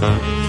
Bye.